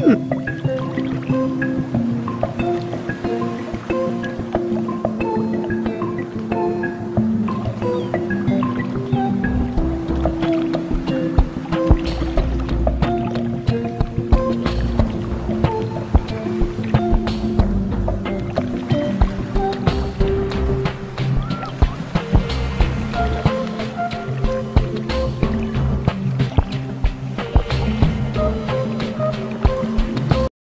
嗯